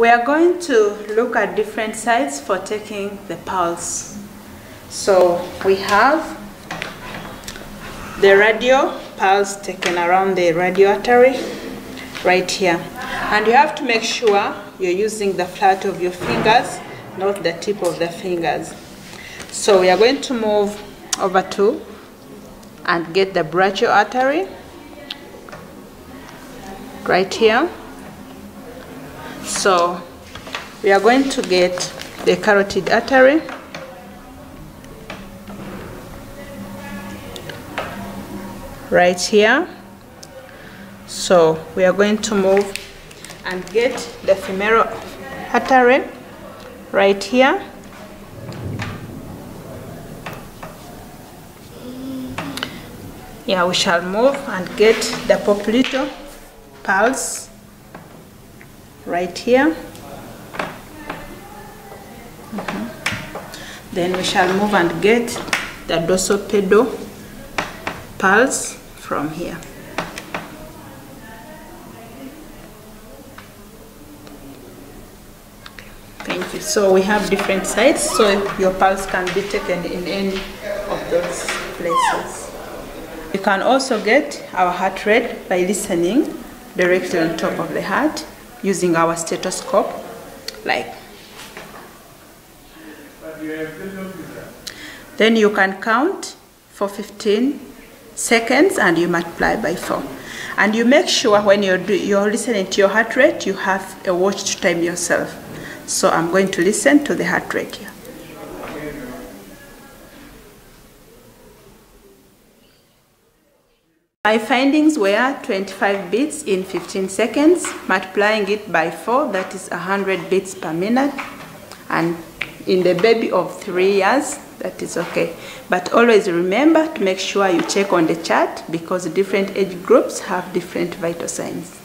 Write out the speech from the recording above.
We are going to look at different sites for taking the pulse. So we have the radial pulse taken around the radial artery right here. And you have to make sure you're using the flat of your fingers, not the tip of the fingers. So we are going to move over to and get the brachial artery right here. So we are going to get the carotid artery. Right here. So we are going to move and get the femoral artery right here. Yeah, we shall move and get the popliteal pulse right here. Mm -hmm. Then we shall move and get the dorsal pedal pulse from here. Thank you. So we have different sites, so your pulse can be taken in any of those places. You can also get our heart rate by listening directly on top of the heart using our stethoscope like. Then you can count for 15 seconds and you multiply by 4 and you make sure when you're, you're listening to your heart rate you have a watch to time yourself. So i'm going to listen to the heart rate here My findings were 25 beats in 15 seconds, multiplying it by 4, that is 100 beats per minute. And in the baby of 3 years, that is okay. But always remember to make sure you check on the chart because different age groups have different vital signs.